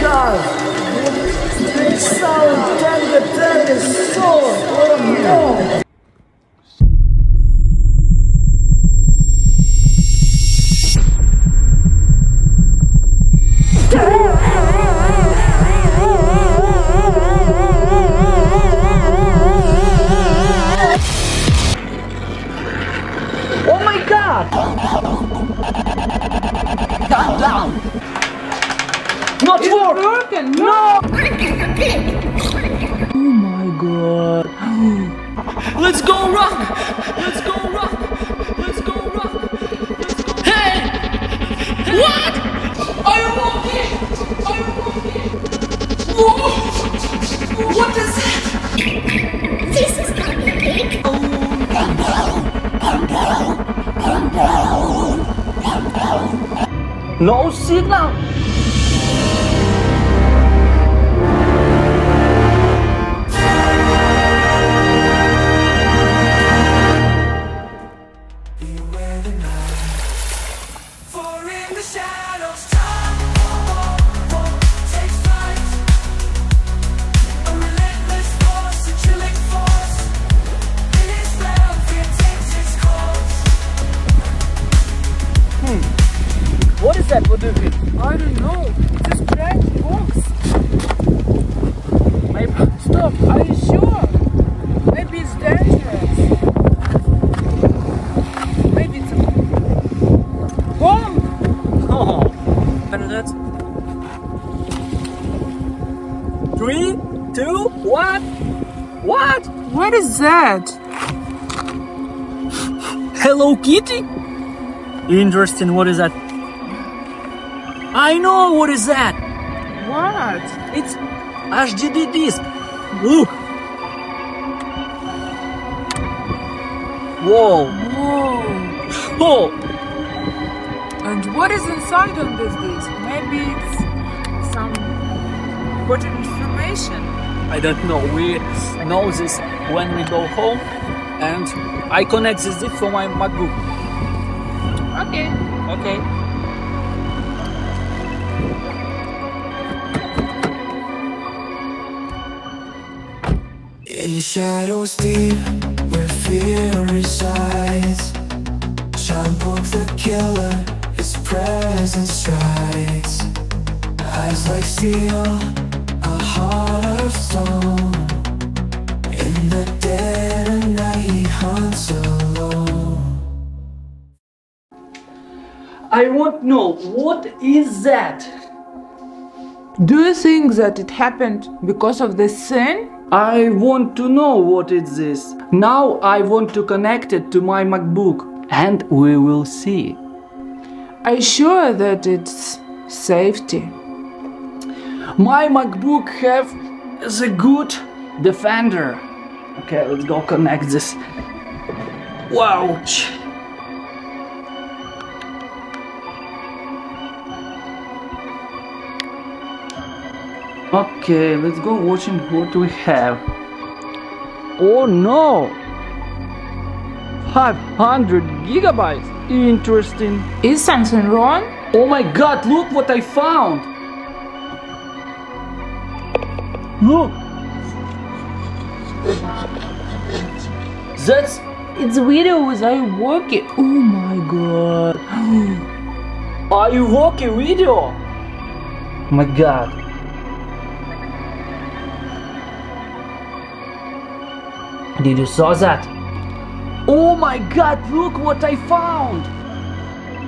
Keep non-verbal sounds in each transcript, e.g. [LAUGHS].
god! This sound tender tender so oh no! Let's go rock! Let's go rock! Let's go rock! Let's go! Hey! What? Are you okay? Are you okay? Whoa! What is that? This is not a cake. No signal! Hello Kitty? Interesting, what is that? I know what is that! What? It's HDD disc! Look! Whoa! Whoa. Oh! And what is inside on this disc? Maybe it's some important information. I don't know, we know this when we go home and I connect this disc for my MacBook. Okay. Okay. In shadows deep, where fear resides, Shine broke the killer, his presence strikes. Eyes like steel, a heart of stone. I want to know what is that? Do you think that it happened because of the sin? I want to know what is this. Now I want to connect it to my MacBook and we will see. Are you sure that it's safety? My MacBook have the good defender. Okay, let's go connect this. Wow. Okay, let's go watching what we have. Oh no! 500 gigabytes! Interesting. Is something wrong? Oh my god, look what I found! Look! That's It's videos I working. Oh my god. Are you walking video? my god. Did you saw that? Oh my god, look what I found!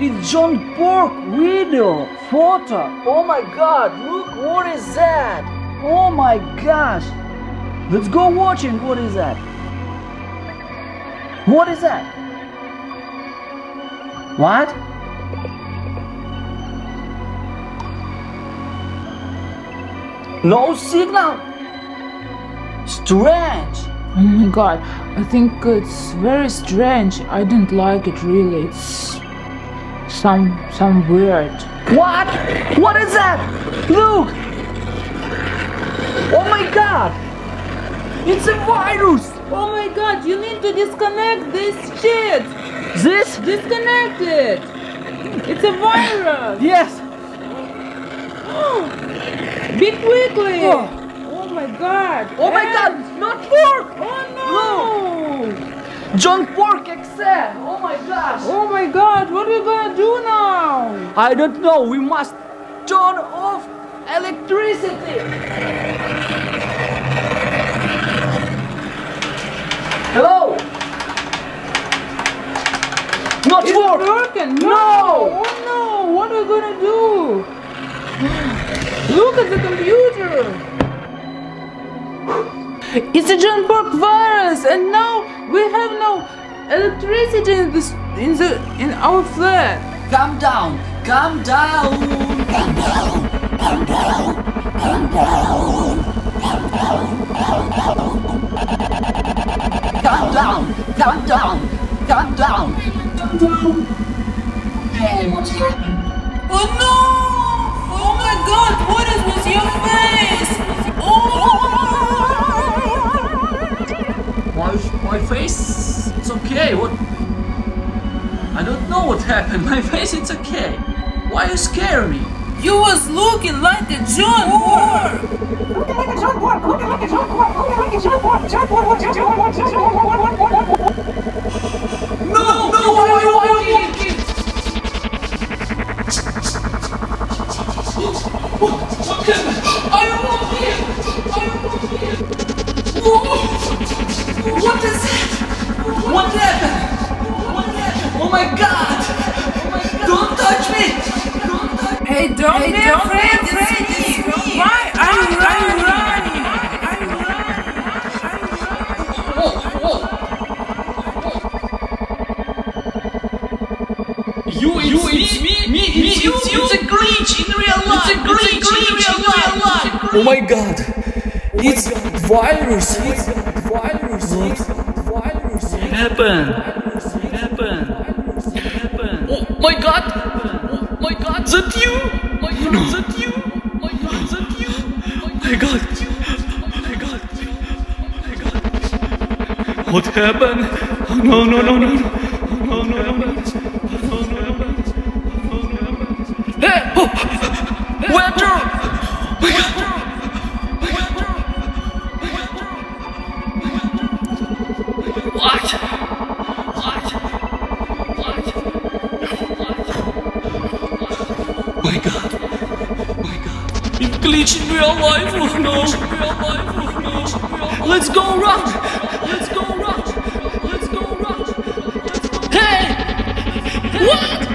It's John Pork video photo. Oh my god, look what is that? Oh my gosh. Let's go watching what is that? What is that? What? No signal. Strange. Oh my god. I think it's very strange. I don't like it really. It's some some weird. What? What is that? Look! Oh my god! It's a virus! Oh my god, you need to disconnect this shit! This? Disconnect it! It's a virus! Yes! [GASPS] Be quickly! Oh. Oh my god! Oh my eh? god, not pork! Oh no! John Pork XL! Oh my gosh! Oh my god, what are you gonna do now? I don't know, we must turn off electricity! Hello? Not It's pork! broken! No! No! Oh no! What are we gonna do? [GASPS] Look at the computer! It's a John Pork virus, and now we have no electricity in this in the in our flat. Calm down, calm down! Calm down, calm down, calm down! Oh no! Oh my God! What is with your face? Oh! my, my face, it's okay, what? I don't know what happened, [LAUGHS] my face, it's okay. Why you scare me? You was looking like a John Moore! Looking like a John Moore! Looking like a John Moore! Looking like a John Moore! John Moore! John Moore! John Moore! You, you, it's me, me, it's you. It's a glitch in real life. It's a glitch, in real life. Oh my god! It's virus! Oh it's virus! It's virus! What happened? What happened? What happened? Oh my god! Oh my god! That you! Oh my god! That you! Oh my god! That you! My god! My god! My god! What happened? Oh, no! No! No! No! No! No! No! No! No! Wake up! Wake up! glitch in real life. Oh no, real life. Oh no. Let's go run. Let's go run. Let's go run. Let's go run. Hey! What?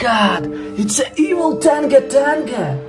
God! It's an evil Tenge Tenge!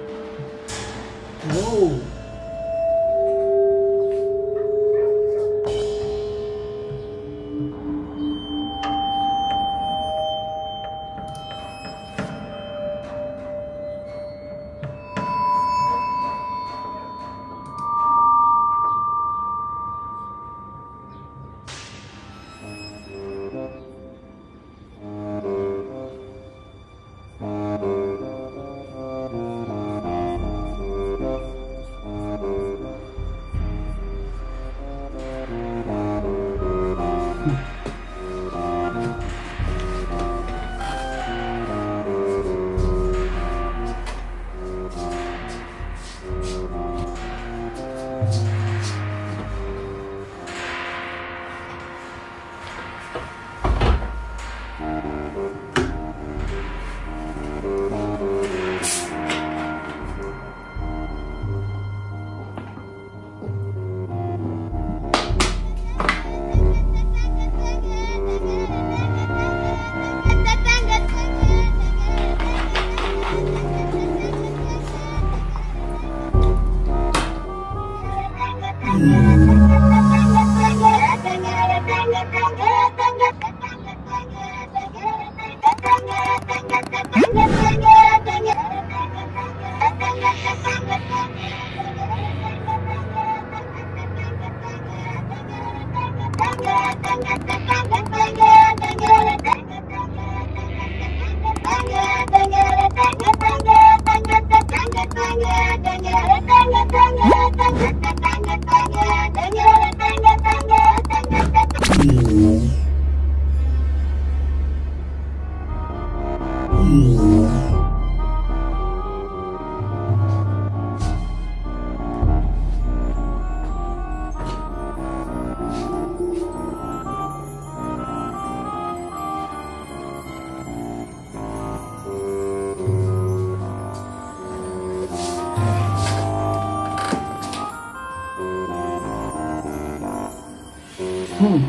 Hmm.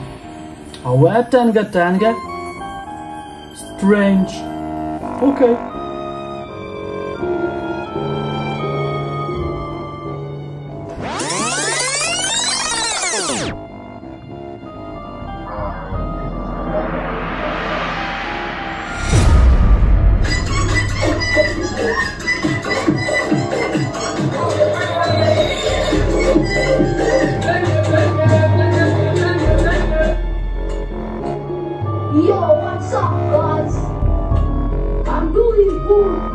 Aware Tenge Tenge? Strange. Okay. Yo, what's up, guys? I'm doing good.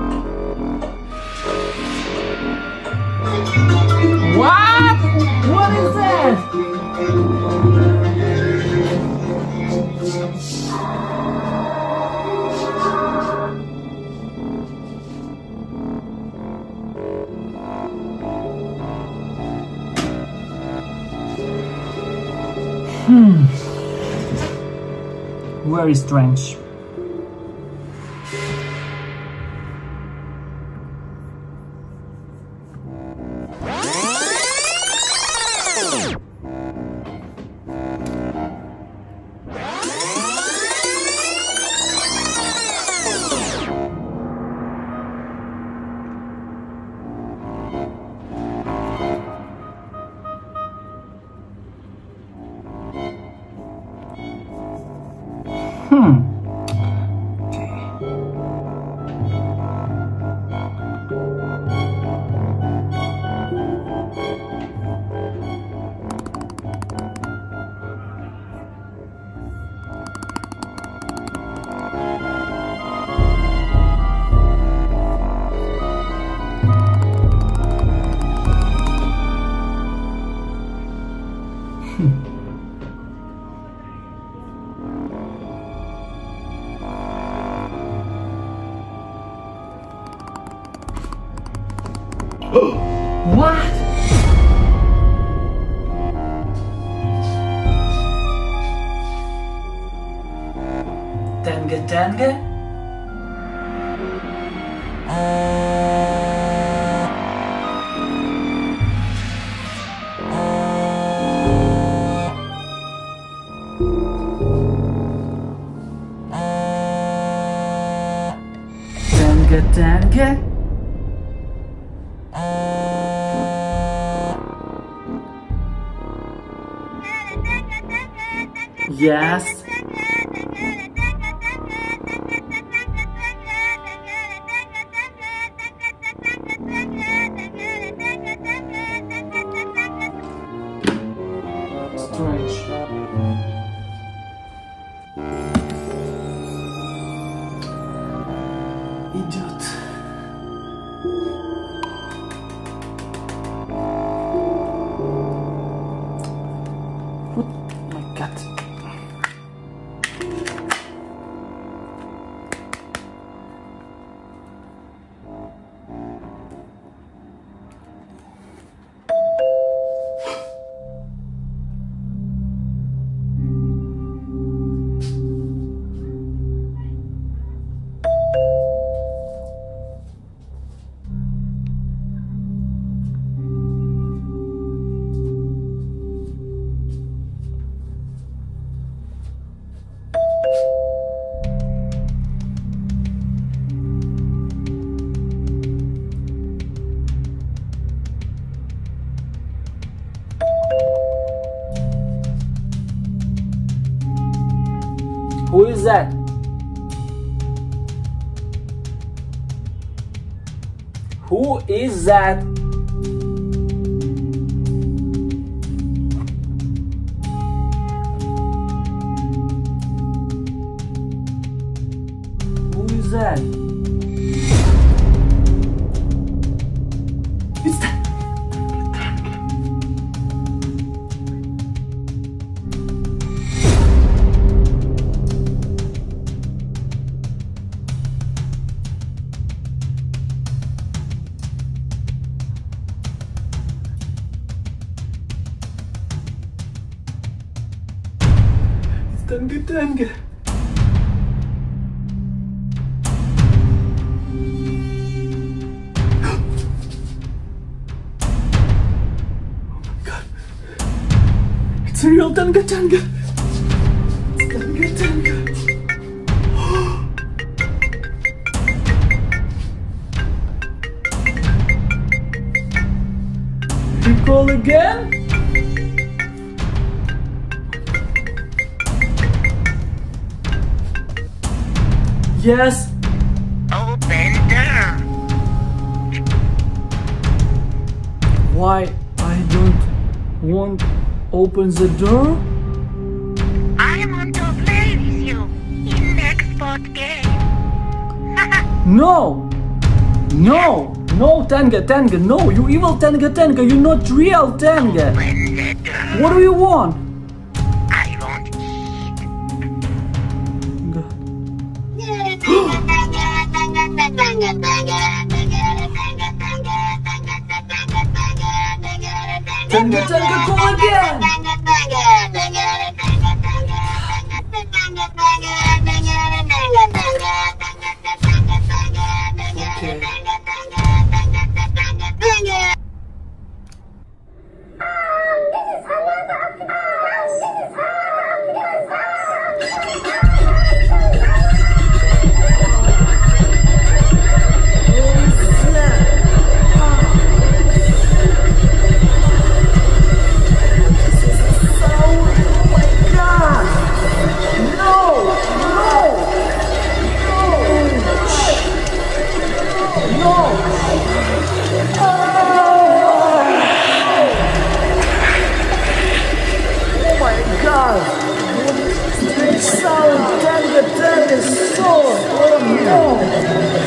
Very strange. Tenge Tenge. Yes. That? Who is that? Real Tenge Tenge. Tenge Tenge. You call again? Yes. Open door. Why I don't want open the door? I want to play with you in next spot game. [LAUGHS] No! No! No, Tenge, Tenge, no! You evil Tenge, Tenge, you're not real Tenge! Open the door. What do you want? I want. [GASPS] Tenge, Tenge, call again! Thank you.